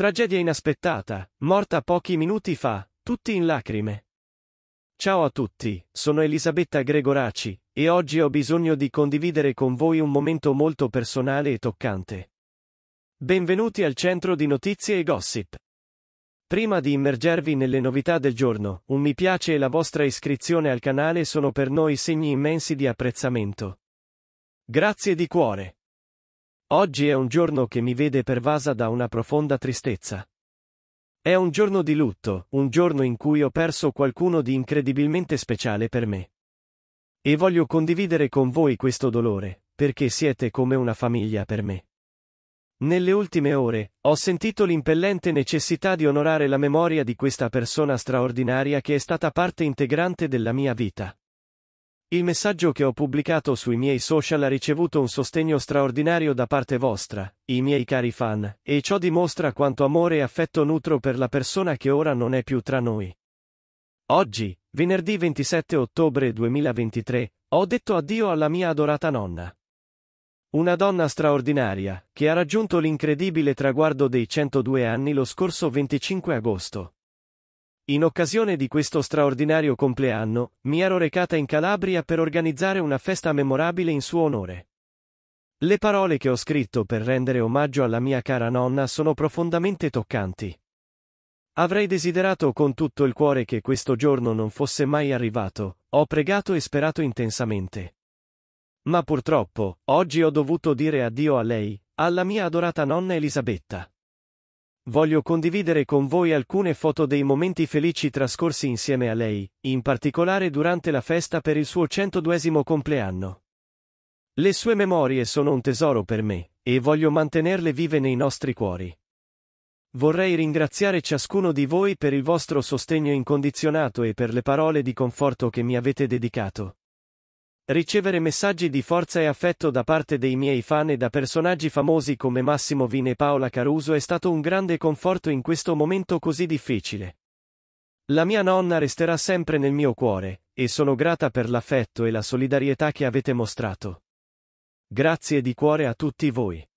Tragedia inaspettata, morta pochi minuti fa, tutti in lacrime. Ciao a tutti, sono Elisabetta Gregoraci, e oggi ho bisogno di condividere con voi un momento molto personale e toccante. Benvenuti al centro di notizie e gossip. Prima di immergervi nelle novità del giorno, un mi piace e la vostra iscrizione al canale sono per noi segni immensi di apprezzamento. Grazie di cuore. Oggi è un giorno che mi vede pervasa da una profonda tristezza. È un giorno di lutto, un giorno in cui ho perso qualcuno di incredibilmente speciale per me. E voglio condividere con voi questo dolore, perché siete come una famiglia per me. Nelle ultime ore, ho sentito l'impellente necessità di onorare la memoria di questa persona straordinaria che è stata parte integrante della mia vita. Il messaggio che ho pubblicato sui miei social ha ricevuto un sostegno straordinario da parte vostra, i miei cari fan, e ciò dimostra quanto amore e affetto nutro per la persona che ora non è più tra noi. Oggi, venerdì 27 ottobre 2023, ho detto addio alla mia adorata nonna. Una donna straordinaria, che ha raggiunto l'incredibile traguardo dei 102 anni lo scorso 25 agosto. In occasione di questo straordinario compleanno, mi ero recata in Calabria per organizzare una festa memorabile in suo onore. Le parole che ho scritto per rendere omaggio alla mia cara nonna sono profondamente toccanti. Avrei desiderato con tutto il cuore che questo giorno non fosse mai arrivato, ho pregato e sperato intensamente. Ma purtroppo, oggi ho dovuto dire addio a lei, alla mia adorata nonna Elisabetta. Voglio condividere con voi alcune foto dei momenti felici trascorsi insieme a lei, in particolare durante la festa per il suo 102 compleanno. Le sue memorie sono un tesoro per me, e voglio mantenerle vive nei nostri cuori. Vorrei ringraziare ciascuno di voi per il vostro sostegno incondizionato e per le parole di conforto che mi avete dedicato. Ricevere messaggi di forza e affetto da parte dei miei fan e da personaggi famosi come Massimo Vine e Paola Caruso è stato un grande conforto in questo momento così difficile. La mia nonna resterà sempre nel mio cuore, e sono grata per l'affetto e la solidarietà che avete mostrato. Grazie di cuore a tutti voi.